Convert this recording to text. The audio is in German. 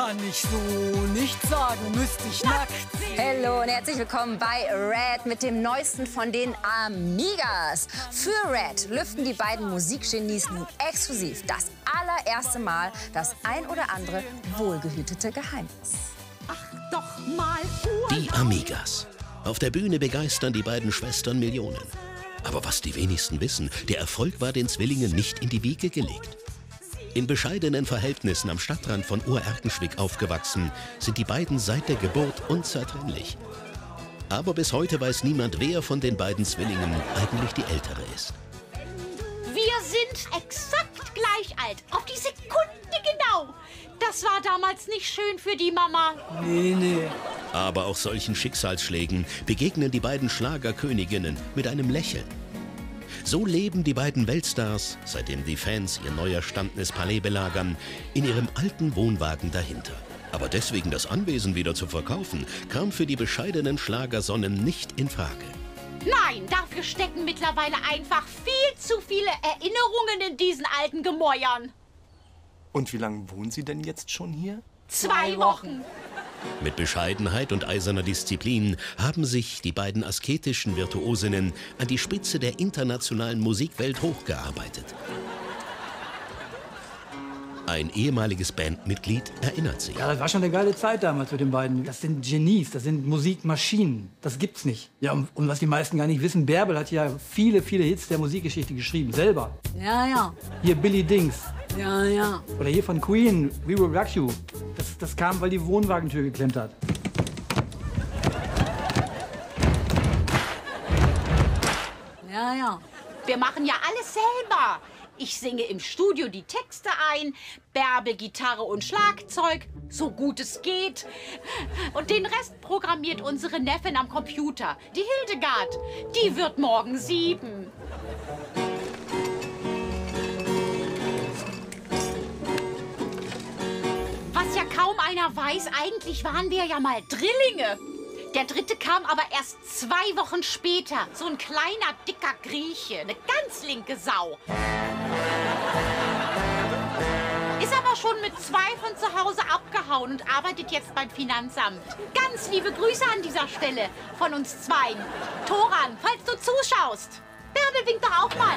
Kann ich so nicht sagen, müsste ich nackt sehen. Hallo und herzlich willkommen bei Red mit dem neuesten von den Amigas. Für Red lüften die beiden Musikgenies nun exklusiv das allererste Mal das ein oder andere wohlgehütete Geheimnis. Ach, doch mal Die Amigas. Auf der Bühne begeistern die beiden Schwestern Millionen. Aber was die wenigsten wissen, der Erfolg war den Zwillingen nicht in die Wiege gelegt. In bescheidenen Verhältnissen am Stadtrand von Urerkenschwick aufgewachsen, sind die beiden seit der Geburt unzertrennlich. Aber bis heute weiß niemand, wer von den beiden Zwillingen eigentlich die ältere ist. Wir sind exakt gleich alt. Auf die Sekunde genau. Das war damals nicht schön für die Mama. Nee, nee. Aber auch solchen Schicksalsschlägen begegnen die beiden Schlagerköniginnen mit einem Lächeln. So leben die beiden Weltstars, seitdem die Fans ihr neu erstandenes Palais belagern, in ihrem alten Wohnwagen dahinter. Aber deswegen das Anwesen wieder zu verkaufen, kam für die bescheidenen Schlagersonnen nicht in Frage. Nein, dafür stecken mittlerweile einfach viel zu viele Erinnerungen in diesen alten Gemäuern. Und wie lange wohnen Sie denn jetzt schon hier? Zwei Wochen. Mit Bescheidenheit und eiserner Disziplin haben sich die beiden asketischen Virtuosinnen an die Spitze der internationalen Musikwelt hochgearbeitet. Ein ehemaliges Bandmitglied erinnert sich. Ja, das war schon eine geile Zeit damals mit den beiden. Das sind Genies, das sind Musikmaschinen. Das gibt's nicht. Ja, und, und was die meisten gar nicht wissen, Bärbel hat ja viele, viele Hits der Musikgeschichte geschrieben, selber. Ja, ja. Hier Billy Dings. Ja, ja. Oder hier von Queen, We Will Rock You. Das, das kam, weil die Wohnwagentür geklemmt hat. Ja, ja. Wir machen ja alles selber. Ich singe im Studio die Texte ein, Bärbel Gitarre und Schlagzeug, so gut es geht. Und den Rest programmiert unsere Neffin am Computer, die Hildegard. Die wird morgen sieben. Was ja kaum einer weiß, eigentlich waren wir ja mal Drillinge. Der dritte kam aber erst zwei Wochen später. So ein kleiner, dicker Grieche. Eine ganz linke Sau. Ist aber schon mit zwei von zu Hause abgehauen und arbeitet jetzt beim Finanzamt. Ganz liebe Grüße an dieser Stelle von uns zweien. Toran, falls du zuschaust. Bärbel winkt doch auch mal.